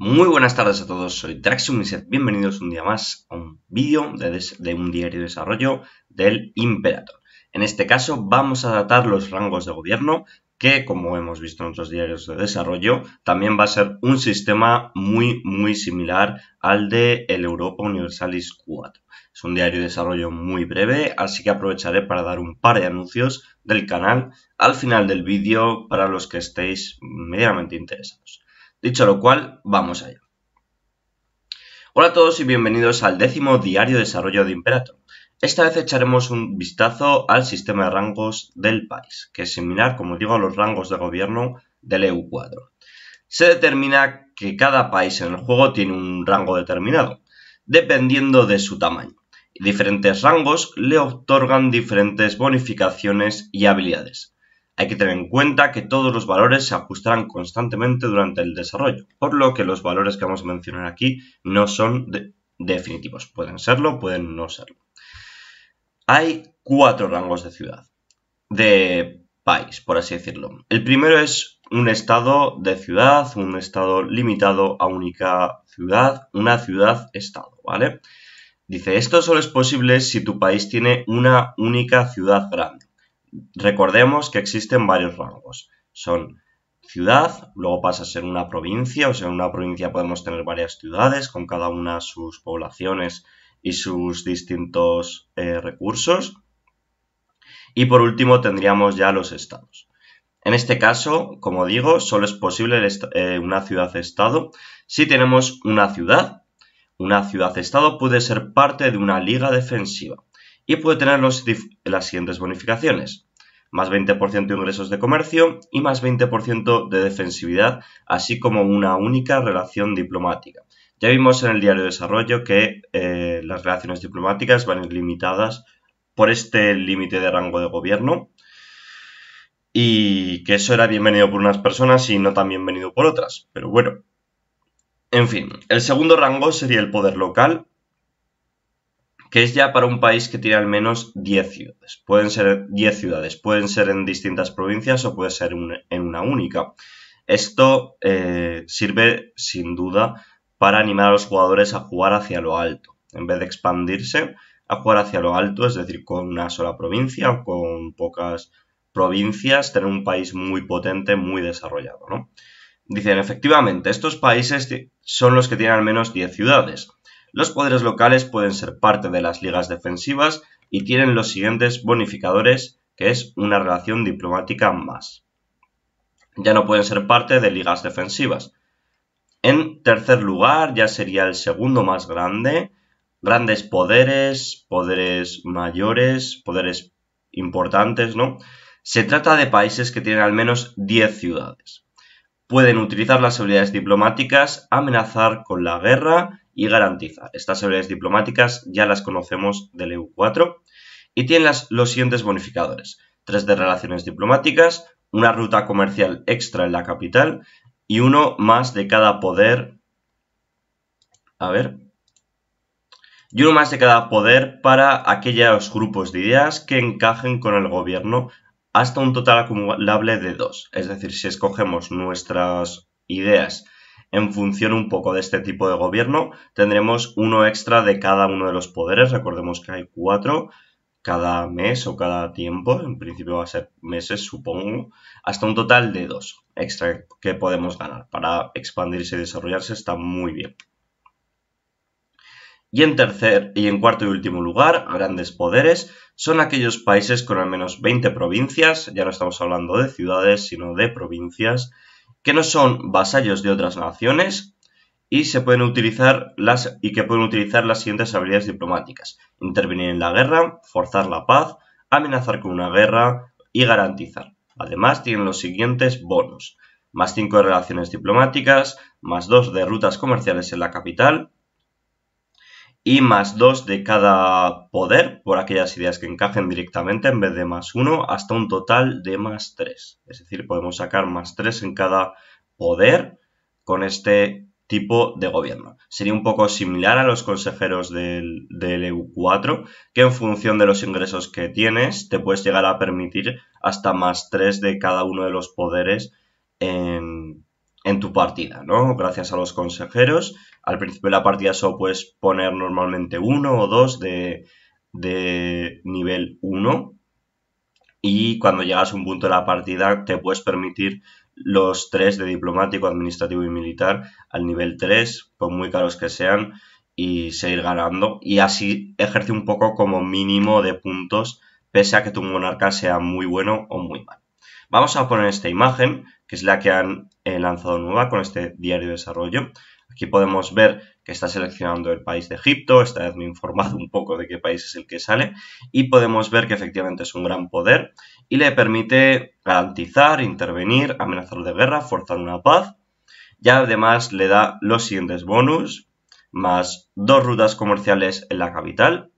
Muy buenas tardes a todos, soy Traxium bienvenidos un día más a un vídeo de, un diario de desarrollo del Imperator. En este caso vamos a datar los rangos de gobierno, que como hemos visto en otros diarios de desarrollo, también va a ser un sistema muy muy similar al de el Europa Universalis 4. Es un diario de desarrollo muy breve, así que aprovecharé para dar un par de anuncios del canal al final del vídeo para los que estéis medianamente interesados. Dicho lo cual, vamos allá. Hola a todos y bienvenidos al décimo diario de desarrollo de Imperator. Esta vez echaremos un vistazo al sistema de rangos del país, que es similar, como digo, a los rangos de gobierno del EU4. Se determina que cada país en el juego tiene un rango determinado, dependiendo de su tamaño. Diferentes rangos le otorgan diferentes bonificaciones y habilidades. Hay que tener en cuenta que todos los valores se ajustarán constantemente durante el desarrollo, por lo que los valores que vamos a mencionar aquí no son definitivos. Pueden serlo, pueden no serlo. Hay cuatro rangos de ciudad, de país, por así decirlo. El primero es un estado de ciudad, un estado limitado a única ciudad, una ciudad-estado, ¿vale? Dice, esto solo es posible si tu país tiene una única ciudad grande. Recordemos que existen varios rangos. Son ciudad, luego pasa a ser una provincia, o sea, en una provincia podemos tener varias ciudades con cada una sus poblaciones y sus distintos eh, recursos. Y por último tendríamos ya los estados. En este caso, como digo, solo es posible eh, una ciudad-estado si tenemos una ciudad. Una ciudad-estado puede ser parte de una liga defensiva y puede tener las siguientes bonificaciones. Más 20% de ingresos de comercio y más 20% de defensividad, así como una única relación diplomática. Ya vimos en el diario de desarrollo que eh, las relaciones diplomáticas van limitadas por este límite de rango de gobierno y que eso era bienvenido por unas personas y no tan bienvenido por otras. Pero bueno, en fin, el segundo rango sería el poder local, que es ya para un país que tiene al menos 10 ciudades. Pueden ser 10 ciudades, pueden ser en distintas provincias o puede ser en una única. Esto eh, sirve sin duda para animar a los jugadores a jugar hacia lo alto, en vez de expandirse, a jugar hacia lo alto, es decir, con una sola provincia o con pocas provincias, tener un país muy potente, muy desarrollado. ¿no? Dicen, efectivamente, estos países son los que tienen al menos 10 ciudades. Los poderes locales pueden ser parte de las ligas defensivas y tienen los siguientes bonificadores, que es una relación diplomática más. Ya no pueden ser parte de ligas defensivas. En tercer lugar, ya sería el segundo más grande, grandes poderes, poderes mayores, poderes importantes, ¿no? Se trata de países que tienen al menos 10 ciudades. Pueden utilizar las habilidades diplomáticas, amenazar con la guerra y garantizar. Estas habilidades diplomáticas ya las conocemos del EU4 y tienen los siguientes bonificadores. 3 de relaciones diplomáticas, una ruta comercial extra en la capital y uno más de cada poder. A ver. Y uno más de cada poder para aquellos grupos de ideas que encajen con el gobierno hasta un total acumulable de 2. Es decir, si escogemos nuestras ideas en función un poco de este tipo de gobierno, tendremos uno extra de cada uno de los poderes. Recordemos que hay cuatro cada mes o cada tiempo, en principio va a ser meses supongo, hasta un total de dos extra que podemos ganar. Para expandirse y desarrollarse está muy bien. Y en tercer y en cuarto y último lugar, grandes poderes son aquellos países con al menos 20 provincias, ya no estamos hablando de ciudades, sino de provincias, que no son vasallos de otras naciones y se pueden utilizar las y que pueden utilizar las siguientes habilidades diplomáticas: intervenir en la guerra, forzar la paz, amenazar con una guerra y garantizar. Además, tienen los siguientes bonos: más 5 de relaciones diplomáticas, más 2 de rutas comerciales en la capital, y más 2 de cada poder por aquellas ideas que encajen directamente en vez de más 1 hasta un total de más 3. Es decir, podemos sacar más 3 en cada poder con este tipo de gobierno. Sería un poco similar a los consejeros del, EU4, que en función de los ingresos que tienes, te puedes llegar a permitir hasta más 3 de cada uno de los poderes en, en tu partida, ¿no? Gracias a los consejeros. Al principio de la partida solo puedes poner normalmente uno o dos de, de nivel 1 y cuando llegas a un punto de la partida te puedes permitir los tres de diplomático, administrativo y militar al nivel 3, por muy caros que sean, y seguir ganando. Y así ejerce un poco como mínimo de puntos, pese a que tu monarca sea muy bueno o muy mal. Vamos a poner esta imagen, que es la que han eh, lanzado nueva con este diario de desarrollo. Aquí podemos ver que está seleccionando el país de Egipto, esta vez me he informado un poco de qué país es el que sale, y podemos ver que efectivamente es un gran poder y le permite garantizar, intervenir, amenazar de guerra, forzar una paz, y además le da los siguientes bonus, más dos rutas comerciales en la capital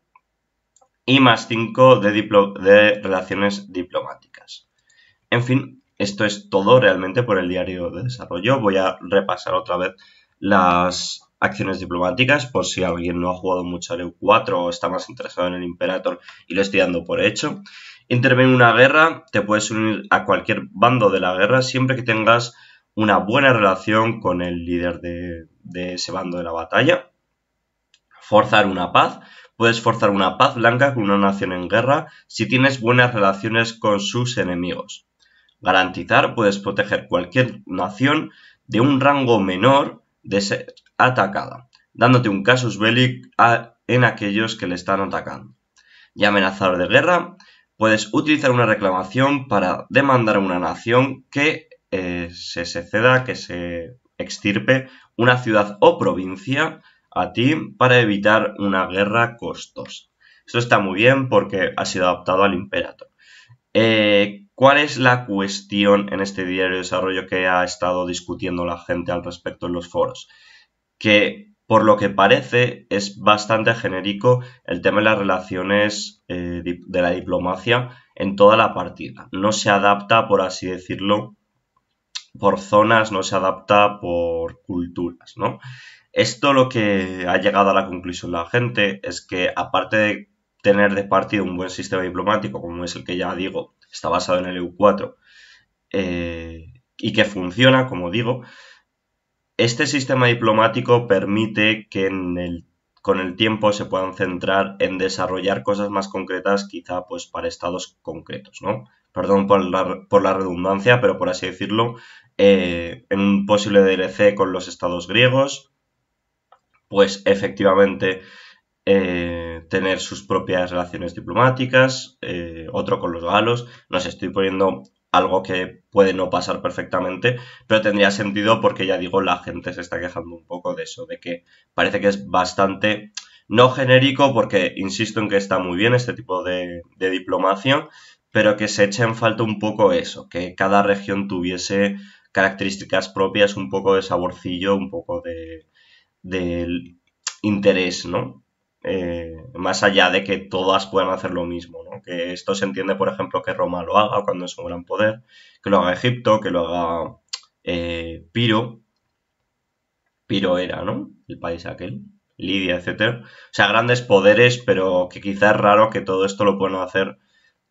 y más cinco de, de relaciones diplomáticas. En fin, esto es todo realmente por el diario de desarrollo. Voy a repasar otra vez las acciones diplomáticas, por si alguien no ha jugado mucho al EU4 o está más interesado en el Imperator y lo estoy dando por hecho. Intervenir en una guerra, te puedes unir a cualquier bando de la guerra siempre que tengas una buena relación con el líder de, de ese bando de la batalla. Forzar una paz, puedes forzar una paz blanca con una nación en guerra si tienes buenas relaciones con sus enemigos. Garantizar, puedes proteger cualquier nación de un rango menor de ser atacada, dándote un casus belli en aquellos que le están atacando. Y amenazador de guerra, puedes utilizar una reclamación para demandar a una nación que eh, se, se ceda, que se extirpe una ciudad o provincia a ti para evitar una guerra costosa. Esto está muy bien porque ha sido adaptado al Imperator. Eh, ¿Cuál es la cuestión en este diario de desarrollo que ha estado discutiendo la gente al respecto en los foros? Que por lo que parece es bastante genérico el tema de las relaciones eh, de la diplomacia en toda la partida. No se adapta, por así decirlo, por zonas, no se adapta por culturas, ¿no? Esto lo que ha llegado a la conclusión la gente es que aparte de tener de partido un buen sistema diplomático, como es el que ya digo, está basado en el EU4, eh, y que funciona, como digo, este sistema diplomático permite que con el tiempo se puedan centrar en desarrollar cosas más concretas, quizá pues para estados concretos, ¿no? Perdón por la, redundancia, pero por así decirlo, eh, en un posible DLC con los estados griegos, pues efectivamente eh, tener sus propias relaciones diplomáticas, eh, otro con los galos, no sé, estoy poniendo algo que puede no pasar perfectamente, pero tendría sentido porque ya digo, la gente se está quejando un poco de eso, de que parece que es bastante, no genérico, porque insisto en que está muy bien este tipo de, diplomacia, pero que se echa en falta un poco eso, que cada región tuviese características propias, un poco de saborcillo, un poco de, de interés, ¿no? Eh, más allá de que todas puedan hacer lo mismo, ¿no? Que esto se entiende, por ejemplo, que Roma lo haga cuando es un gran poder, que lo haga Egipto, que lo haga eh, Piro. Piro era, ¿no? El país aquel. Lidia, etc. O sea, grandes poderes, pero que quizás es raro que todo esto lo puedan hacer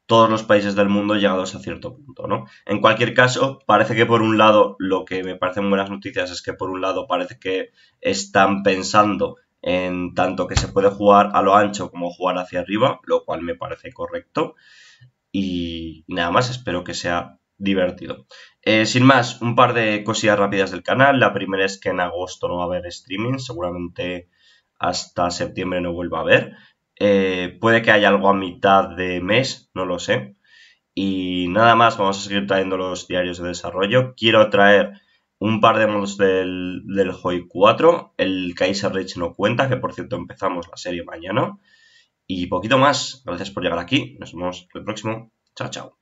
todos los países del mundo llegados a cierto punto, ¿no? En cualquier caso, parece que por un lado, lo que me parecen buenas noticias es que por un lado parece que están pensando en tanto que se puede jugar a lo ancho como jugar hacia arriba, lo cual me parece correcto. Y nada más, espero que sea divertido. Eh, sin más, un par de cosillas rápidas del canal. La primera es que en agosto no va a haber streaming, seguramente hasta septiembre no vuelva a haber. Eh, puede que haya algo a mitad de mes, no lo sé. Y nada más, vamos a seguir trayendo los diarios de desarrollo. Quiero traer un par de modos del, del Hoi 4, el Kaiser Rich no cuenta, que por cierto empezamos la serie mañana. Y poquito más. Gracias por llegar aquí. Nos vemos el próximo. Chao, chao.